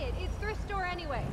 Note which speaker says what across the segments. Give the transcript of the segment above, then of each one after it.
Speaker 1: it. It's thrift store anyway.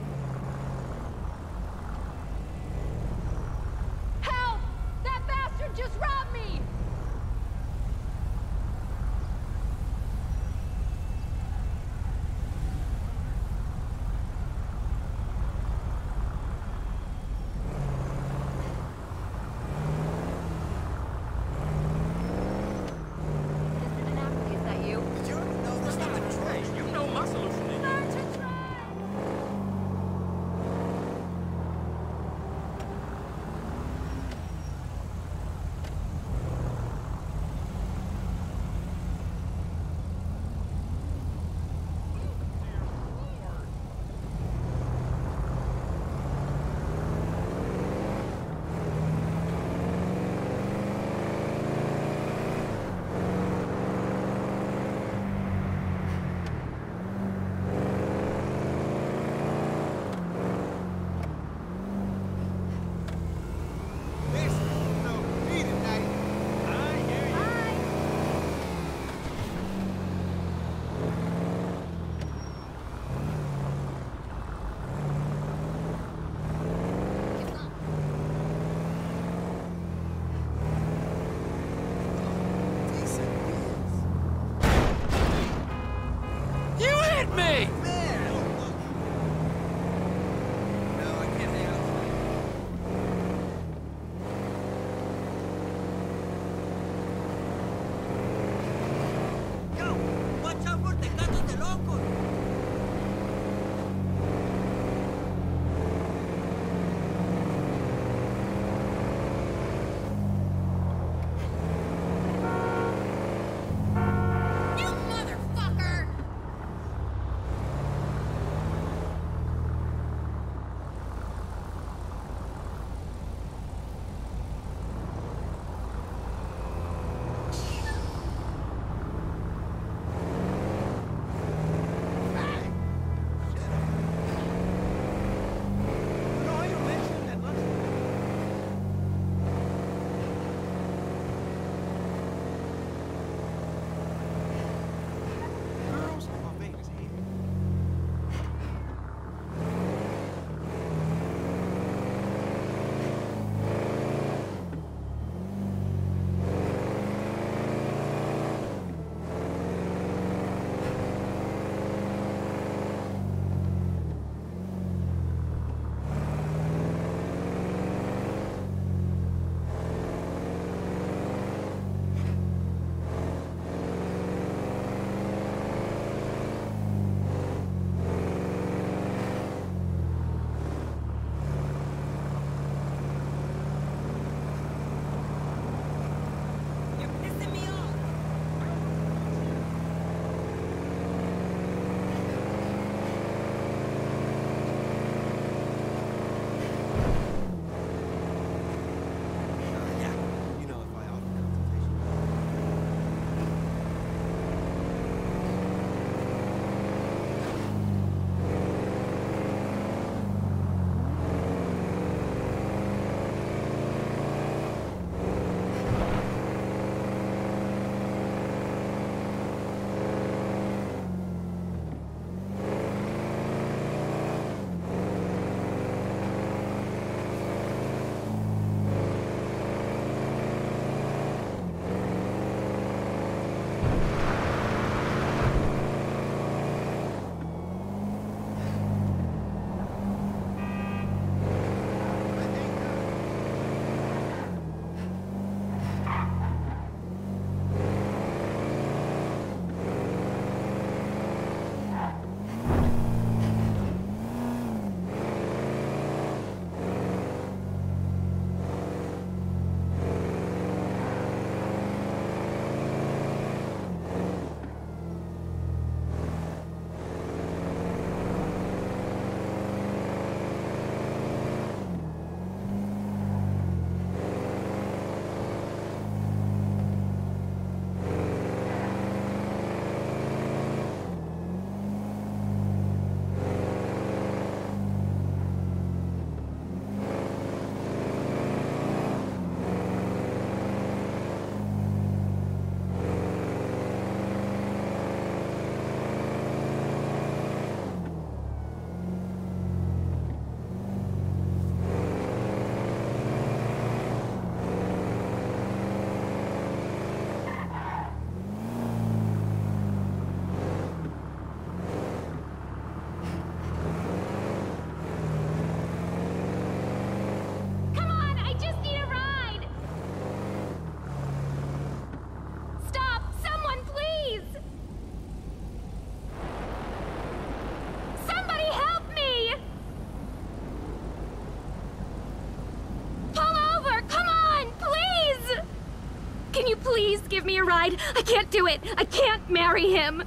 Speaker 1: Give me a ride. I can't do it. I can't marry him.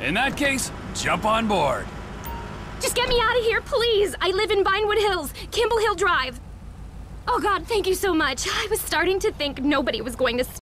Speaker 2: In that case, jump on board.
Speaker 1: Just get me out of here, please. I live in Vinewood Hills, Campbell Hill Drive. Oh God, thank you so much. I was starting to think nobody was going to